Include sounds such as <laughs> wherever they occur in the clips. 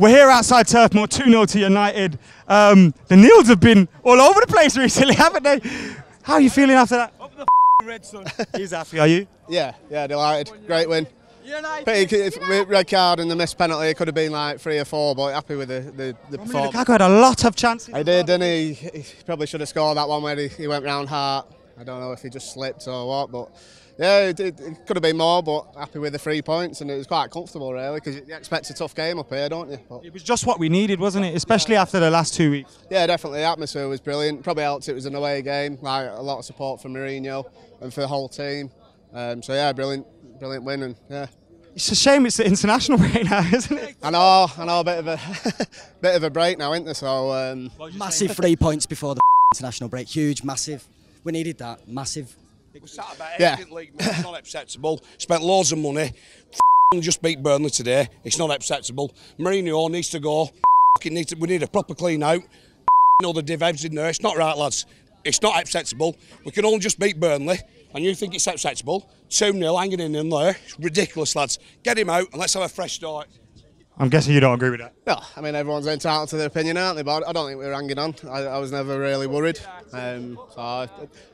We're here outside Turf Moor, 2 0 to United. Um, the Neils have been all over the place <laughs> recently, haven't they? How are you feeling after that? Up the red sun. <laughs> He's happy, are you? Yeah, yeah, delighted. Great win. Pity if with red card and the missed penalty, it could have been like three or four, but happy with the, the, the performance. Lukaku had a lot of chances. I did, didn't he? He probably should have scored that one where he, he went round Hart. I don't know if he just slipped or what, but yeah, it, it, it could have been more, but happy with the three points, and it was quite comfortable, really, because you expect a tough game up here, don't you? But, It was just what we needed, wasn't it? Especially after the last two weeks. yeah, definitely. The atmosphere was brilliant. Probably helped it was an away game, like a lot of support from Mourinho and for the whole team. Um, so yeah, brilliant, brilliant win, and yeah. It's a shame it's the international <laughs> break now, isn't it? I know, I know, a bit of a <laughs> bit of a break now, isn't there? So um, Massive three points before the <laughs> international break. Huge, massive. We needed that. Massive. It was sat about Yeah. league. It's not acceptable. Spent loads of money. Just beat Burnley today. It's not acceptable. Mourinho needs to go. Need to, we need a proper clean out. All the divs in there. It's not right, lads. It's not acceptable. We can only just beat Burnley, and you think it's acceptable? 2 0 hanging in there. It's ridiculous, lads. Get him out and let's have a fresh start. I'm guessing you don't agree with that. no, I mean everyone's entitled to their opinion, aren't they? But I don't think we were hanging on. I, I was never really worried. Um, so I,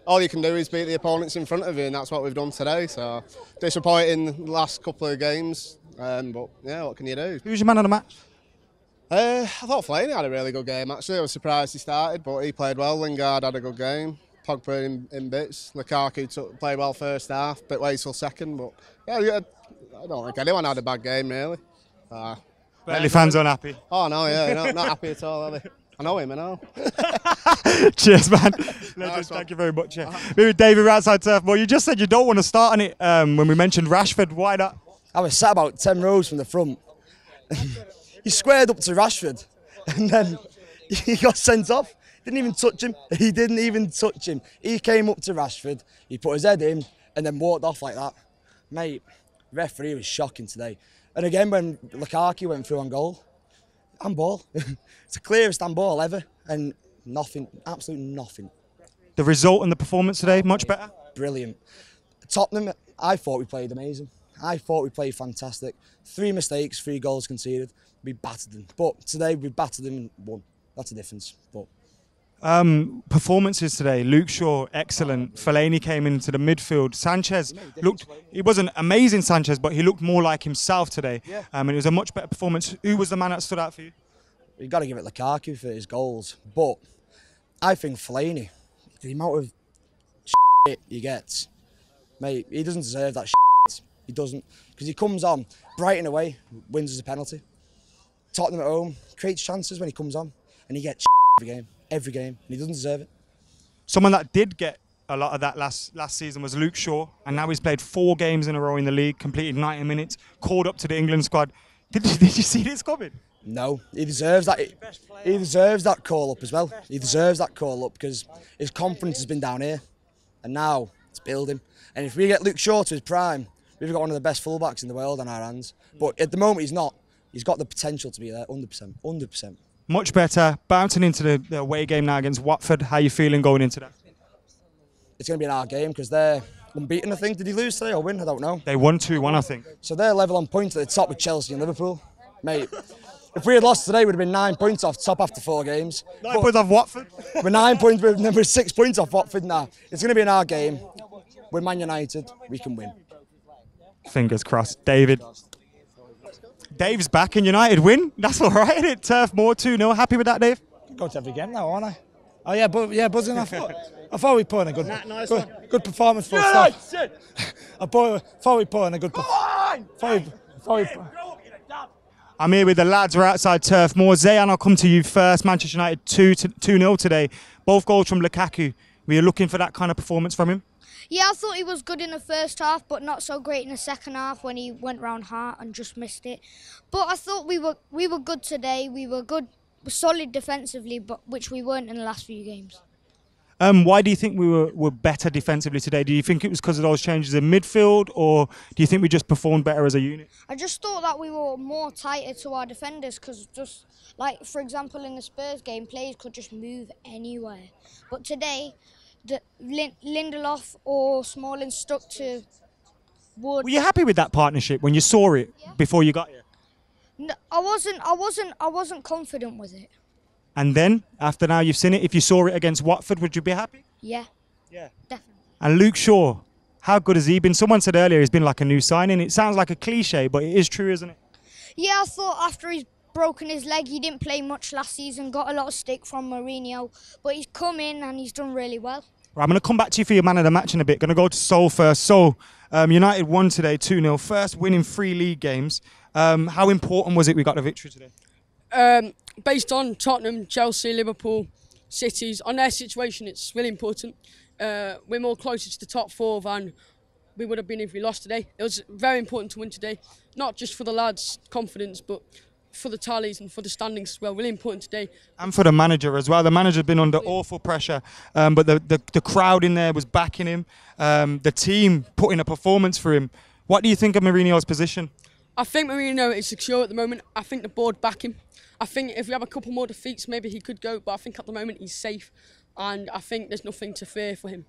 all you can do is beat the opponents in front of you, and that's what we've done today. So disappointing the last couple of games, um, but yeah, what can you do? Who's your man of the match? Uh, I thought Fellaini had a really good game actually. I was surprised he started, but he played well. Lingard had a good game. Pogba in, in bits. Lukaku took, played well first half, bit till second, but yeah, yeah, I don't think anyone had a bad game really. Uh, Burnley fans unhappy. oh no, yeah, not, not happy at all, are they? I know him, I know. <laughs> Cheers, man. <laughs> Legends, thank you very much. Yeah. Maybe David right outside Turf Moor. You just said you don't want to start on it um, when we mentioned Rashford. Why not? I was sat about 10 rows from the front. <laughs> he squared up to Rashford and then he got sent off. Didn't even touch him. He didn't even touch him. He came up to Rashford, he put his head in and then walked off like that. Mate, referee was shocking today. And again, when Lukaku went through on goal, handball. <laughs> it's the clearest handball ever. And nothing, absolute nothing. The result and the performance today, much better. brilliant. Tottenham, I thought we played amazing. I thought we played fantastic. Three mistakes, three goals conceded. We battered them. But today we battered them and won. That's the difference. But Um, performances today. Luke Shaw, excellent. Fellaini came into the midfield. Sanchez looked, he wasn't amazing, Sanchez, but he looked more like himself today. Um, and it was a much better performance. Who was the man that stood out for you? you've got to give it Lukaku for his goals. But I think Fellaini, the amount of <laughs> shit he gets, mate, he doesn't deserve that shit. He doesn't. Because he comes on, Brighton away, wins as a penalty. Tottenham at home, creates chances when he comes on, and he gets <laughs> every game, every game, and he doesn't deserve it. Someone that did get a lot of that last last season was Luke Shaw, and now he's played four games in a row in the league, completed 90 minutes, called up to the England squad. <laughs> Did, did you see this coming? No, he deserves that. He, he deserves that call up as well. He deserves that call up because his confidence has been down here, and now it's building. And if we get Luke Shaw to his prime, we've got one of the best fullbacks in the world on our hands. But at the moment, he's not. He's got the potential to be there, 100%. 100%. Much better. Bouncing into the, the away game now against Watford. How you feeling going into that? It's going to be an hard game because they're unbeaten, I think. Did he lose today or win? I don't know. They won 2 1, I think. So they're level on points at the top with Chelsea and Liverpool. Mate, if we had lost today, we'd have been nine points off top after four games. Nine But- points off Watford. We're nine points, we're, six points off Watford now. It's going to be an hard game. We're Man United, we can win. Fingers crossed. David. Dave's back and United win. That's all right, isn't it? Turf Moor 2 0. Happy with that, Dave? Go to every game now, aren't I? Oh yeah, but yeah, buzzing. I thought, I thought we put in a good, good, good performance for us. <laughs> I thought, thought we put in a good. perf- Thought we, thought we, I'm here with the lads. We're outside Turf Moor. Zayan, I'll come to you first. Manchester United 2 2 0 today. Both goals from Lukaku. We are looking for that kind of performance from him. Yeah, I thought he was good in the first half, but not so great in the second half when he went round Hart and just missed it. But I thought we were we were good today. We were good, solid defensively, but which we weren't in the last few games. Um, why do you think we were, were better defensively today? Do you think it was because of those changes in midfield, or do you think we just performed better as a unit? I just thought that we were more tighter to our defenders because just like for example in the Spurs game, players could just move anywhere. But today, Lindelof or Smalling stuck to Wood. Were you happy with that partnership when you saw it before you got here? No, I wasn't. I wasn't. I wasn't confident with it. And then, after now you've seen it, if you saw it against Watford, would you be happy? Yeah. Yeah. Definitely. And Luke Shaw, how good has he been? Someone said earlier he's been like a new signing. It sounds like a cliche, but it is true, isn't it? Yeah, I thought after he's broken his leg, he didn't play much last season. Got a lot of stick from Mourinho, but he's come in and he's done really well. Right, I'm going to come back to you for your man of the match in a bit. Going to go to Seoul first. Seoul, um, United won today 2 0. First win in three league games. Um, how important was it we got the victory today? um, based on Tottenham, Chelsea, Liverpool, cities, on their situation, it's really important. Uh, we're more closer to the top four than we would have been if we lost today. It was very important to win today, not just for the lads' confidence, but for the tallies and for the standings as well. Really important today. And for the manager as well. The manager's been under awful pressure, um, but the, the, the crowd in there was backing him. Um, the team put in a performance for him. What do you think of Mourinho's position? I think Mourinho is secure at the moment. I think the board back him. I think if we have a couple more defeats, maybe he could go, but I think at the moment he's safe, and I think there's nothing to fear for him.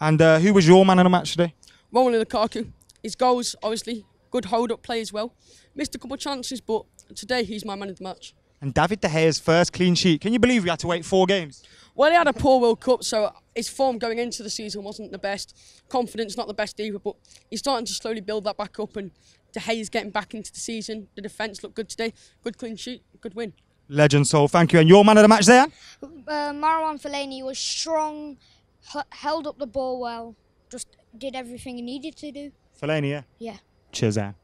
And uh, who was your man of the match today? Romelu Lukaku. His goals, obviously, good hold-up play as well. Missed a couple of chances, but today he's my man of the match. And David De Gea's first clean sheet. Can you believe we had to wait four games? Well, he had a poor World Cup, so his form going into the season wasn't the best. Confidence not the best either, but he's starting to slowly build that back up. And De Gea's getting back into the season. The defence looked good today. Good clean sheet, good win. Legend Soul, thank you. And your man of the match there? Uh, Marouane Fellaini was strong, h- held up the ball well, just did everything he needed to do. Fellaini, yeah. Yeah. Cheers, Anne.